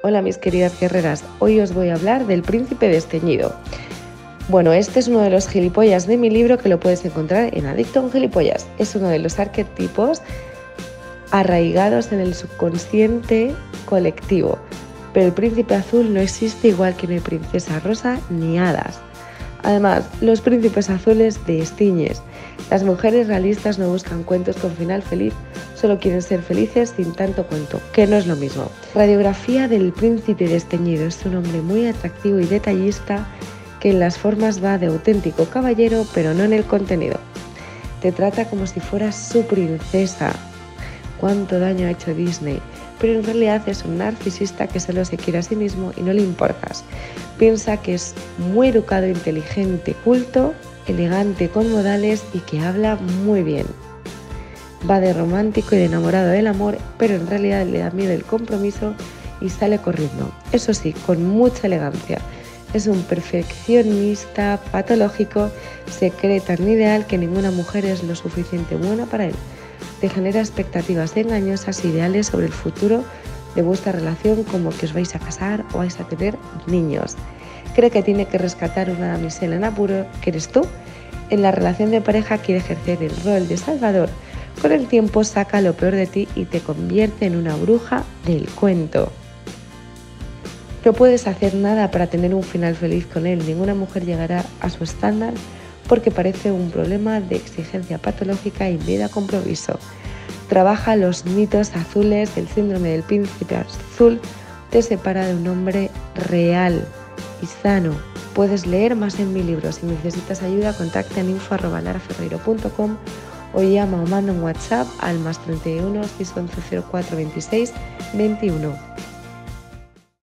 Hola mis queridas guerreras, hoy os voy a hablar del príncipe desteñido. Bueno, este es uno de los gilipollas de mi libro que lo puedes encontrar en Adicto gilipollas. Es uno de los arquetipos arraigados en el subconsciente colectivo. Pero el príncipe azul no existe igual que no princesa rosa ni hadas. Además, los príncipes azules destiñes. Las mujeres realistas no buscan cuentos con final feliz, solo quieren ser felices sin tanto cuento, que no es lo mismo. Radiografía del príncipe desteñido es un hombre muy atractivo y detallista que en las formas va de auténtico caballero, pero no en el contenido. Te trata como si fueras su princesa. ¿Cuánto daño ha hecho Disney? Pero en realidad es un narcisista que solo se quiere a sí mismo y no le importas. Piensa que es muy educado, inteligente, culto, elegante, con modales y que habla muy bien. Va de romántico y de enamorado del amor, pero en realidad le da miedo el compromiso y sale corriendo. Eso sí, con mucha elegancia. Es un perfeccionista patológico, se cree tan ideal que ninguna mujer es lo suficiente buena para él. Te genera expectativas engañosas, ideales sobre el futuro de vuestra relación, como que os vais a casar o vais a tener niños. Cree que tiene que rescatar una damisela en apuro, que eres tú. En la relación de pareja quiere ejercer el rol de salvador con el tiempo saca lo peor de ti y te convierte en una bruja del cuento. No puedes hacer nada para tener un final feliz con él. Ninguna mujer llegará a su estándar porque parece un problema de exigencia patológica y vida compromiso. Trabaja los mitos azules, el síndrome del príncipe azul te separa de un hombre real y sano. Puedes leer más en mi libro. Si necesitas ayuda, contacta en info.laraferreiro.com o llama o manda un WhatsApp al más 31 611 04 26 21.